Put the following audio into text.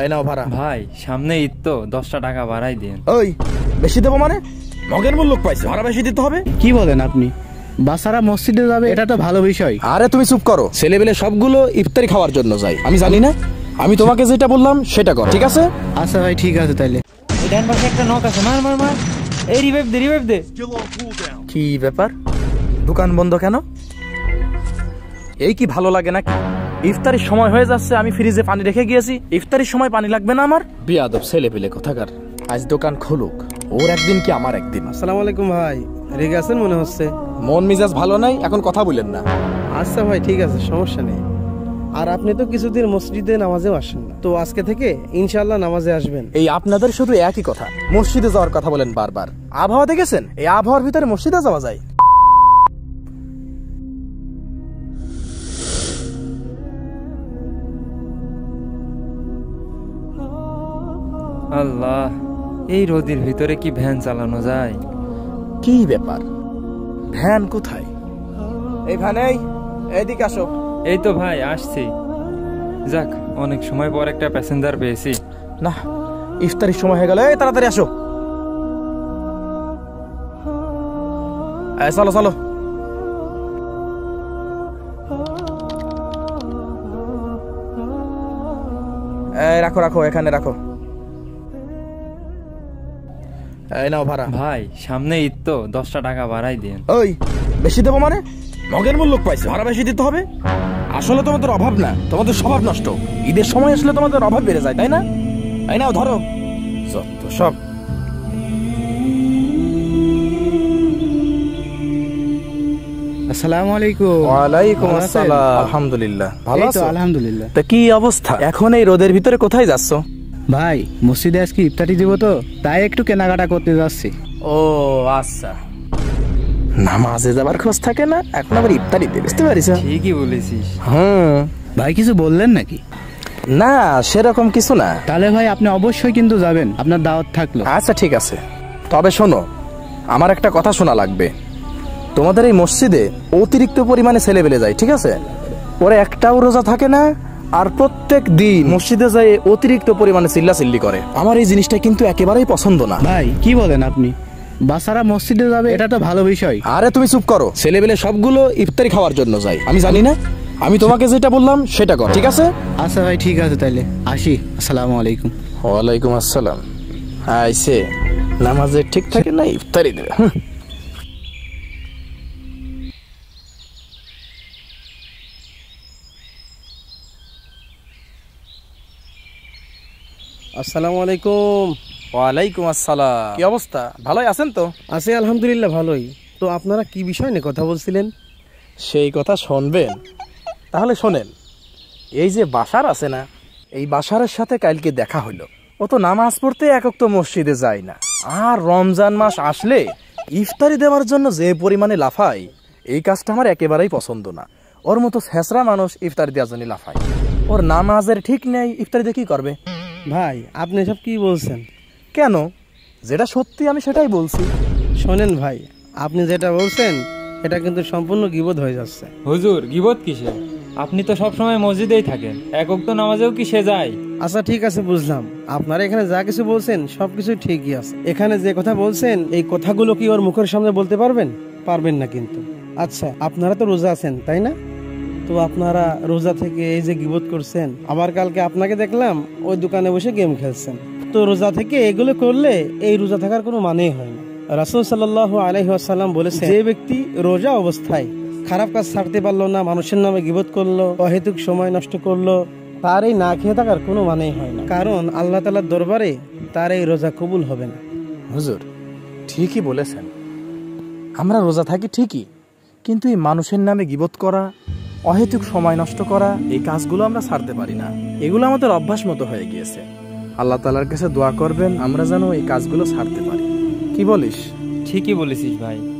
এই নাও ভাড়া। ভাই সামনে ঈদ তো দশটা টাকা বাড়াই দিন। ওই বেশি দেবো মানে? মগের মূল লোক পাইছে ভাড়া বেশি দিতে হবে? কি বলেন আপনি? বাসারা মসজিদে যাবে এটা তো ভালো বিষয়। আরে তুমি চুপ করো। ছেলেবেলে সবগুলো ইফতারি খাওয়ার জন্য যায় আমি জানি না আমি তোমাকে যেটা বললাম সেটা কর ঠিক আছে? আচ্ছা ভাই ঠিক আছে তাইলে। ডান পাশে একটা নক আছে মার মার মার। এই রিভাইভ দে রিভাইভ দে। কি ব্যাপার? দোকান বন্ধ কেন? এই কি ভালো লাগে নাকি? ইফতারির সময় হয়ে যাচ্ছে আমি ফ্রিজে পানি রেখে গিয়েছি। ইফতারির সময় পানি লাগবে না আমার? বিয়াদব ছেলে পেলে কোথাকার? আজ দোকান খুলুক। ওর একদিন কি আমার একদিন? আসসালামু আলাইকুম ভাই। রেগে আছেন মনে হচ্ছে? মন মিজাজ ভালো নাই? এখন কথা বলেন না। আচ্ছা ভাই ঠিক আছে সমস্যা নেই। আর আপনি তো কিছুদিন মসজিদে নামাজেও আসেন না। তো আজকে থেকে ইনশাআল্লাহ নামাজে আসবেন। এই আপনাদের শুধু একই কথা। মসজিদে যাওয়ার কথা বলেন বারবার। আবহাওয়া দেখেছেন? এই আবহাওয়ার ভিতরে মসজিদে যাওয়া যায়। আল্লাহ এই রোদের ভিতরে কি ভ্যান চালানো যায়? কি ব্যাপার? ভ্যান কোথায়? এই ভ্যান এই এইদিকে আসো। এই তো ভাই আসছি। যাক অনেক সময় পর একটা প্যাসেঞ্জার পেয়েছি। না ইফতারির সময় হয়ে গেল এই তাড়াতাড়ি আসো। এই, চলো চলো। এই রাখো রাখো এখানে রাখো। এই নাও ভাড়া। ভাই সামনে ঈদ তো দশটা টাকা বাড়াই দিন ওই বেশি দেবো মানে? মগের মূল লোক পাইছে ভাড়া বেশি দিতে হবে? আসলে তোমাদের অভাব না তোমাদের স্বভাব নষ্ট। ঈদের সময় আসলে তোমাদের অভাব বেড়ে যায় তাই না? তাই না ধরো। যত সব। আসসালামু আলাইকুম। ওয়ালাইকুম আসসালাম আলহামদুলিল্লাহ। ভালো এই আছো আলহামদুলিল্লাহ। তা কি অবস্থা? এখন এই রোদের ভিতরে কোথায় যাচ্ছ? ভাই মসজিদে আজকে ইফতারি দিব তো তাই একটু কেনাকাটা করতে যাচ্ছি। ও আচ্ছা। নামাজে যাবার খোঁজ থাকে না এখন আবার ইফতারিতে বুঝতে পারিস ঠিকই বলেছিস। হুম। ভাই কিছু বললেন নাকি? না সেরকম কিছু না। তাহলে ভাই আপনি অবশ্যই কিন্তু যাবেন আপনার দাওয়াত থাকল। আচ্ছা ঠিক আছে। তবে শোনো আমার একটা কথা শোনা লাগবে। তোমাদের এই মসজিদে অতিরিক্ত পরিমাণে ছেলে বেলে যায় ঠিক আছে? ওরা একটাও রোজা থাকে না আর প্রত্যেক দিন মসজিদে যায় অতিরিক্ত পরিমাণে চিল্লা চিল্লি করে। আমার এই জিনিসটা কিন্তু একেবারেই পছন্দ না। ভাই কি বলেন আপনি? বাসারা মসজিদে যাবে এটা তো ভালো বিষয়। আরে তুমি চুপ করো। ছেলেবেলে সবগুলো ইফতারি খাওয়ার জন্য যায়। আমি জানি না। আমি তোমাকে যেটা বললাম সেটা কর ঠিক আছে? আচ্ছা ভাই ঠিক আছে তাহলে আসি। আসসালামু আলাইকুম। ওয়ালাইকুম আসসালাম। আইসে নামাজে ঠিক থাকে না ইফতারি দেবে? আসসালামু আলাইকুম। ওয়ালাইকুম আসসালাম। কি অবস্থা? ভালোই আছেন তো? আছি আলহামদুলিল্লাহ ভালোই। তো আপনারা কি বিষয় নিয়ে কথা বলছিলেন? সেই কথা শুনবেন। তাহলে শোনেন এই যে বাসার আছে না এই বাসারের সাথে কালকে দেখা হলো। ও তো নামাজ পড়তে একক তো মসজিদে যায় না। আর রমজান মাস আসলে ইফতারি দেওয়ার জন্য যে পরিমাণে লাফায় এই কাজটা আমার একেবারেই পছন্দ না। ওর মতো ফেসরা মানুষ ইফতারি দেওয়ার জন্য লাফায়। ওর নামাজের ঠিক নেই ইফতারি দিয়ে কি করবে? ভাই আপনি সব কি বলছেন? কেন? যেটা সত্যি আমি সেটাই বলছি। শোনেন ভাই আপনি যেটা বলছেন এটা কিন্তু সম্পূর্ণ গিবোধ হয়ে যাচ্ছে। হুজুর গিবত কিসে আপনি তো সব সময় মসজিদেই থাকেন একক তো নামাজেও কি সে যায়? আচ্ছা ঠিক আছে বুঝলাম। আপনারা এখানে যা কিছু বলছেন সবকিছু ঠিকই আছে। এখানে যে কথা বলছেন এই কথাগুলো কি ওর মুখের সামনে বলতে পারবেন? পারবেন না কিন্তু। আচ্ছা আপনারা তো রোজা আছেন তাই না? তো আপনারা রোজা থেকে এই যে গিবোধ করছেন, আবার কালকে আপনাকে দেখলাম ওই দোকানে বসে গেম খেলছেন। তো রোজা থেকে এগুলো করলে এই রোজা থাকার কোনো মানেই হয় না। রাসুল সাল্লাহ আলহিহাসাল্লাম বলেছে যে ব্যক্তি রোজা অবস্থায় খারাপ কাজ ছাড়তে পারল না, মানুষের নামে গিবোধ করল, অহেতুক সময় নষ্ট করল, তার এই না খেয়ে থাকার কোনো মানেই হয় না। কারণ আল্লাহ তালার দরবারে তার এই রোজা কবুল হবে না। হুজুর, ঠিকই বলেছেন। আমরা রোজা থাকি ঠিকই, কিন্তু এই মানুষের নামে গিবত করা অহেতুক সময় নষ্ট করা, এই কাজগুলো আমরা ছাড়তে পারি না। এগুলো আমাদের অভ্যাস মতো হয়ে গিয়েছে। আল্লাহ তালার কাছে দোয়া করবেন, আমরা যেন এই কাজগুলো ছাড়তে পারি। কি বলিস? ঠিকই বলেছিস ভাই।